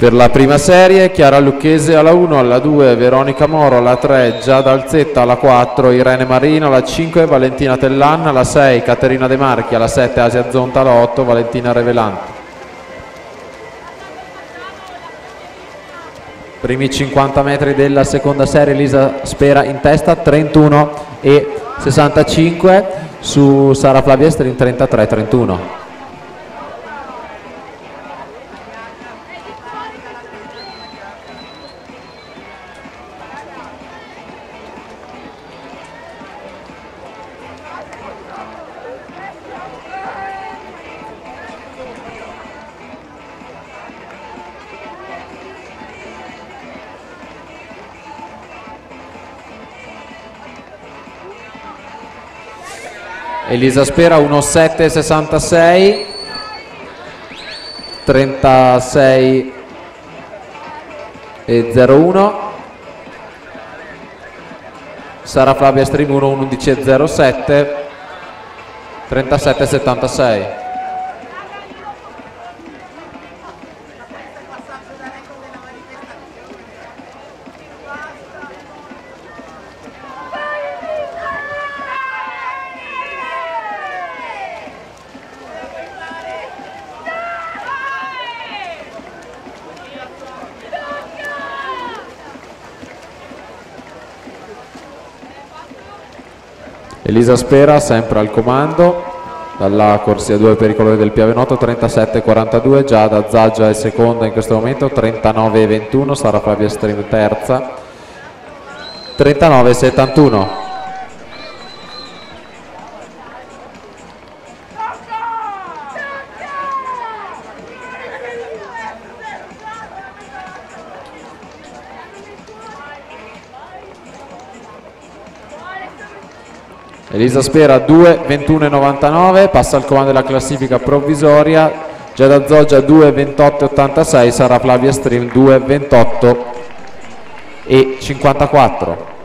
Per la prima serie Chiara Lucchese alla 1, alla 2 Veronica Moro, alla 3 Giada Alzetta, alla 4 Irene Marino, alla 5 Valentina Tellan, alla 6 Caterina De Marchi, alla 7 Asia Zonta, alla 8 Valentina Revelanti. Primi 50 metri della seconda serie, Elisa Spera in testa, 31 e 65 su Sara Flavia Strin 33-31. Elisa Spera 1,766 36 e 01 Sara Flavia Stream 1,11,07 37 Elisa Spera sempre al comando dalla corsia 2 per i colori del Piavenoto 37-42 Giada Zaggia è seconda in questo momento 39-21 Sara Flavia Stream terza 39-71 Elisa Spera 2 21,99 passa al comando della classifica provvisoria. Giada Zoggia 2 28,86 Sara Flavia Stream 2 28 e 54